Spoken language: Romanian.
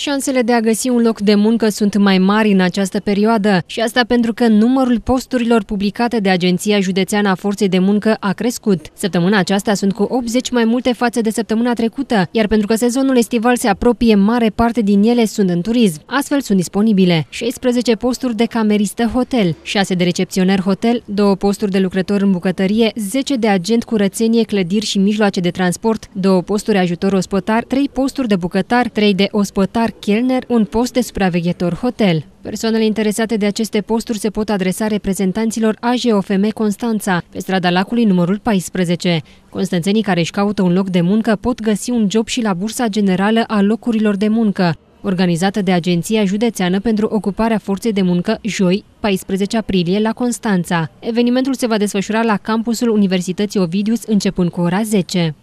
Șansele de a găsi un loc de muncă sunt mai mari în această perioadă și asta pentru că numărul posturilor publicate de Agenția Județeană a Forței de Muncă a crescut. Săptămâna aceasta sunt cu 80 mai multe față de săptămâna trecută, iar pentru că sezonul estival se apropie, mare parte din ele sunt în turism. Astfel sunt disponibile 16 posturi de cameristă hotel, 6 de recepționer hotel, 2 posturi de lucrător în bucătărie, 10 de agent curățenie, clădiri și mijloace de transport, 2 posturi ajutor ospătar, 3 posturi de bucătar, 3 de ospătar Bar Kellner un post de supraveghetor hotel. Persoanele interesate de aceste posturi se pot adresa reprezentanților AJOFM Constanța, pe strada Lacului numărul 14. Constanțenii care își caută un loc de muncă pot găsi un job și la Bursa Generală a Locurilor de Muncă, organizată de Agenția Județeană pentru Ocuparea Forței de Muncă, joi, 14 aprilie, la Constanța. Evenimentul se va desfășura la campusul Universității Ovidius începând cu ora 10.